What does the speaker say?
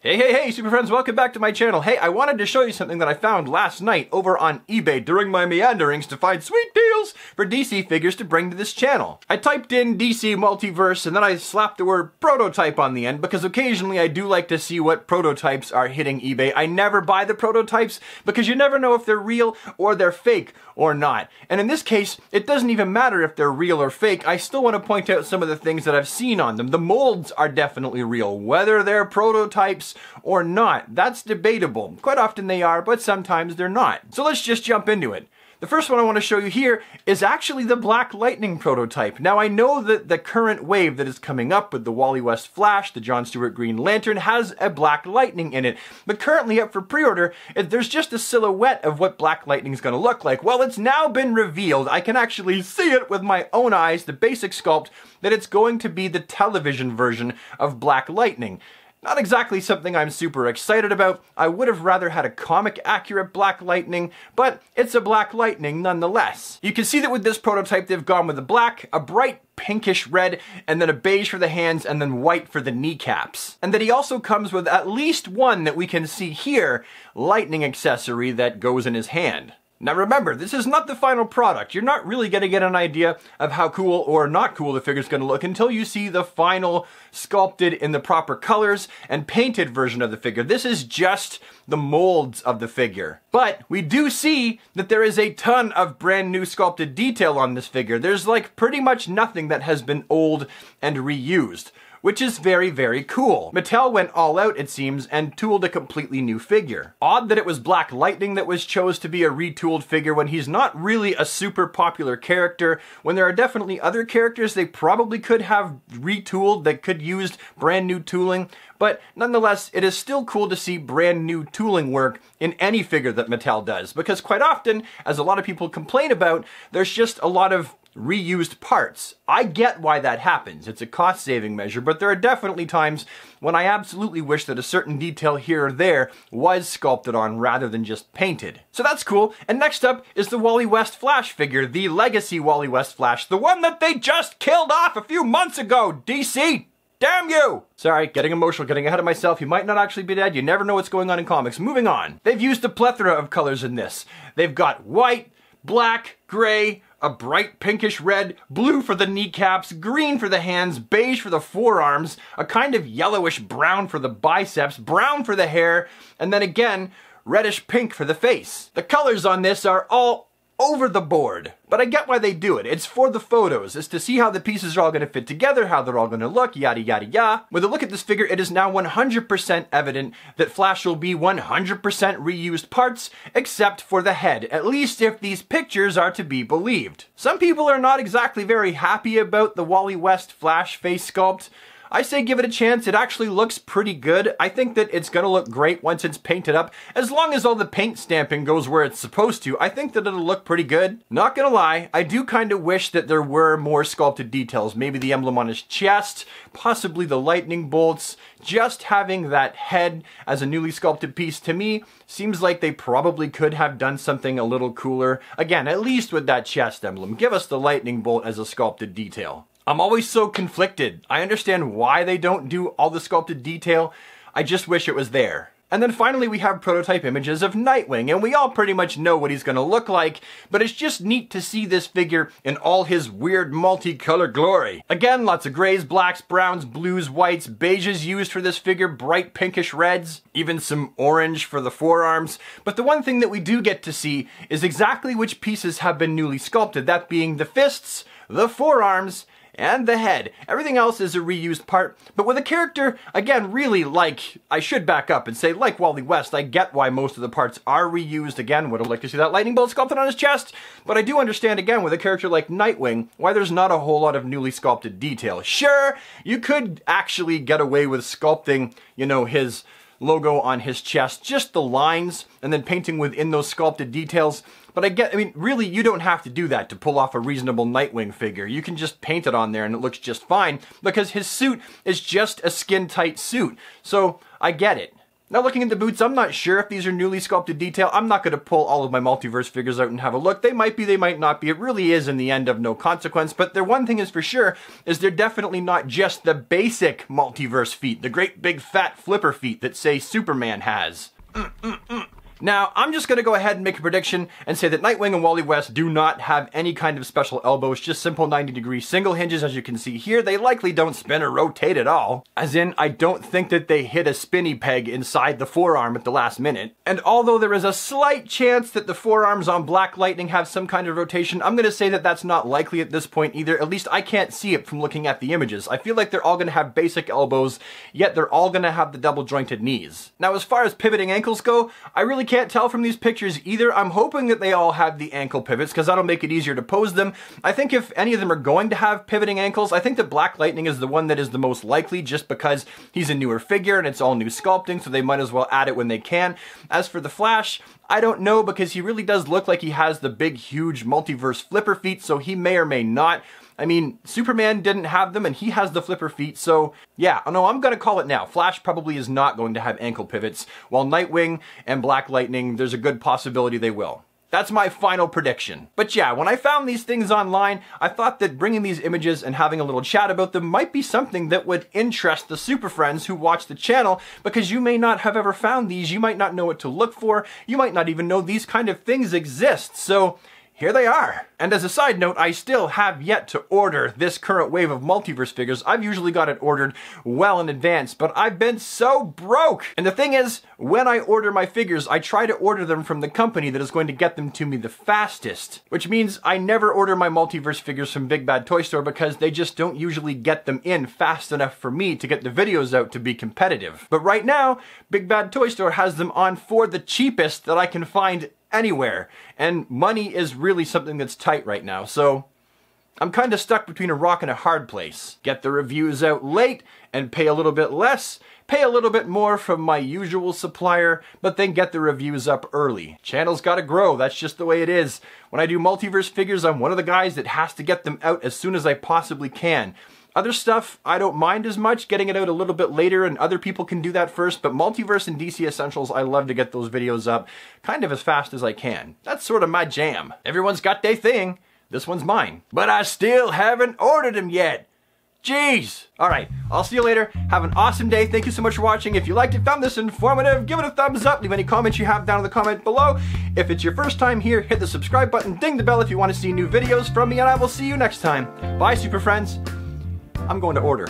Hey, hey, hey, super friends, welcome back to my channel. Hey, I wanted to show you something that I found last night over on eBay during my meanderings to find sweet deals for DC figures to bring to this channel. I typed in DC Multiverse and then I slapped the word prototype on the end because occasionally I do like to see what prototypes are hitting eBay. I never buy the prototypes because you never know if they're real or they're fake or not. And in this case, it doesn't even matter if they're real or fake. I still want to point out some of the things that I've seen on them. The molds are definitely real. Whether they're prototypes or not. That's debatable. Quite often they are, but sometimes they're not. So let's just jump into it. The first one I want to show you here is actually the Black Lightning prototype. Now I know that the current wave that is coming up with the Wally West Flash, the John Stewart Green Lantern, has a Black Lightning in it. But currently up for pre-order, there's just a silhouette of what Black Lightning is going to look like. Well, it's now been revealed. I can actually see it with my own eyes, the basic sculpt, that it's going to be the television version of Black Lightning. Not exactly something I'm super excited about. I would have rather had a comic accurate Black Lightning, but it's a Black Lightning nonetheless. You can see that with this prototype they've gone with a black, a bright pinkish red, and then a beige for the hands, and then white for the kneecaps. And that he also comes with at least one that we can see here, lightning accessory that goes in his hand. Now remember, this is not the final product. You're not really going to get an idea of how cool or not cool the figure's going to look until you see the final sculpted in the proper colors and painted version of the figure. This is just the molds of the figure. But we do see that there is a ton of brand new sculpted detail on this figure. There's like pretty much nothing that has been old and reused which is very, very cool. Mattel went all out, it seems, and tooled a completely new figure. Odd that it was Black Lightning that was chose to be a retooled figure when he's not really a super popular character, when there are definitely other characters they probably could have retooled that could use brand new tooling, but nonetheless, it is still cool to see brand new tooling work in any figure that Mattel does, because quite often, as a lot of people complain about, there's just a lot of reused parts. I get why that happens. It's a cost saving measure, but there are definitely times when I absolutely wish that a certain detail here or there was sculpted on rather than just painted. So that's cool. And next up is the Wally West Flash figure, the legacy Wally West Flash, the one that they just killed off a few months ago. DC, Damn you! Sorry, getting emotional, getting ahead of myself. You might not actually be dead. You never know what's going on in comics. Moving on. They've used a plethora of colors in this. They've got white, black, gray, a bright pinkish red, blue for the kneecaps, green for the hands, beige for the forearms, a kind of yellowish brown for the biceps, brown for the hair, and then again, reddish pink for the face. The colors on this are all over the board. But I get why they do it. It's for the photos. It's to see how the pieces are all going to fit together, how they're all going to look, yada yada yada. With a look at this figure, it is now 100% evident that Flash will be 100% reused parts, except for the head, at least if these pictures are to be believed. Some people are not exactly very happy about the Wally West Flash face sculpt. I say give it a chance. It actually looks pretty good. I think that it's going to look great once it's painted up. As long as all the paint stamping goes where it's supposed to, I think that it'll look pretty good. Not gonna lie, I do kind of wish that there were more sculpted details. Maybe the emblem on his chest, possibly the lightning bolts. Just having that head as a newly sculpted piece to me seems like they probably could have done something a little cooler. Again, at least with that chest emblem. Give us the lightning bolt as a sculpted detail. I'm always so conflicted. I understand why they don't do all the sculpted detail. I just wish it was there. And then finally we have prototype images of Nightwing, and we all pretty much know what he's gonna look like, but it's just neat to see this figure in all his weird multicolored glory. Again, lots of grays, blacks, browns, blues, whites, beiges used for this figure, bright pinkish reds, even some orange for the forearms. But the one thing that we do get to see is exactly which pieces have been newly sculpted, that being the fists, the forearms, and the head. Everything else is a reused part, but with a character, again, really like, I should back up and say, like Wally West, I get why most of the parts are reused. Again, would have liked to see that lightning bolt sculpted on his chest, but I do understand, again, with a character like Nightwing, why there's not a whole lot of newly sculpted detail. Sure, you could actually get away with sculpting, you know, his logo on his chest, just the lines, and then painting within those sculpted details. But I get, I mean, really, you don't have to do that to pull off a reasonable Nightwing figure. You can just paint it on there and it looks just fine because his suit is just a skin tight suit. So I get it. Now looking at the boots, I'm not sure if these are newly sculpted detail. I'm not going to pull all of my multiverse figures out and have a look. They might be, they might not be. It really is in the end of no consequence. But the one thing is for sure is they're definitely not just the basic multiverse feet, the great big fat flipper feet that say Superman has. Mm, mm, mm. Now, I'm just gonna go ahead and make a prediction and say that Nightwing and Wally West do not have any kind of special elbows, just simple 90 degree single hinges as you can see here. They likely don't spin or rotate at all. As in, I don't think that they hit a spinny peg inside the forearm at the last minute. And although there is a slight chance that the forearms on Black Lightning have some kind of rotation, I'm gonna say that that's not likely at this point either. At least I can't see it from looking at the images. I feel like they're all gonna have basic elbows, yet they're all gonna have the double jointed knees. Now, as far as pivoting ankles go, I really can't tell from these pictures either. I'm hoping that they all have the ankle pivots because that'll make it easier to pose them. I think if any of them are going to have pivoting ankles, I think that Black Lightning is the one that is the most likely just because he's a newer figure and it's all new sculpting, so they might as well add it when they can. As for the Flash, I don't know because he really does look like he has the big, huge multiverse flipper feet, so he may or may not. I mean, Superman didn't have them and he has the flipper feet, so yeah, oh, no, I'm gonna call it now. Flash probably is not going to have ankle pivots, while Nightwing and Black Lightning, there's a good possibility they will. That's my final prediction. But yeah, when I found these things online, I thought that bringing these images and having a little chat about them might be something that would interest the super friends who watch the channel because you may not have ever found these, you might not know what to look for, you might not even know these kind of things exist. So here they are. And as a side note, I still have yet to order this current wave of multiverse figures. I've usually got it ordered well in advance, but I've been so broke. And the thing is, when I order my figures, I try to order them from the company that is going to get them to me the fastest. Which means I never order my multiverse figures from Big Bad Toy Store because they just don't usually get them in fast enough for me to get the videos out to be competitive. But right now, Big Bad Toy Store has them on for the cheapest that I can find anywhere. And money is really something that's tight right now. So I'm kind of stuck between a rock and a hard place. Get the reviews out late and pay a little bit less, pay a little bit more from my usual supplier, but then get the reviews up early. Channel's gotta grow, that's just the way it is. When I do multiverse figures, I'm one of the guys that has to get them out as soon as I possibly can. Other stuff, I don't mind as much, getting it out a little bit later and other people can do that first, but Multiverse and DC Essentials, I love to get those videos up kind of as fast as I can. That's sort of my jam. Everyone's got their thing. This one's mine. But I still haven't ordered them yet. Jeez! Alright, I'll see you later. Have an awesome day. Thank you so much for watching. If you liked it, found this informative, give it a thumbs up. Leave any comments you have down in the comment below. If it's your first time here, hit the subscribe button, ding the bell if you want to see new videos from me, and I will see you next time. Bye, super friends. I'm going to order.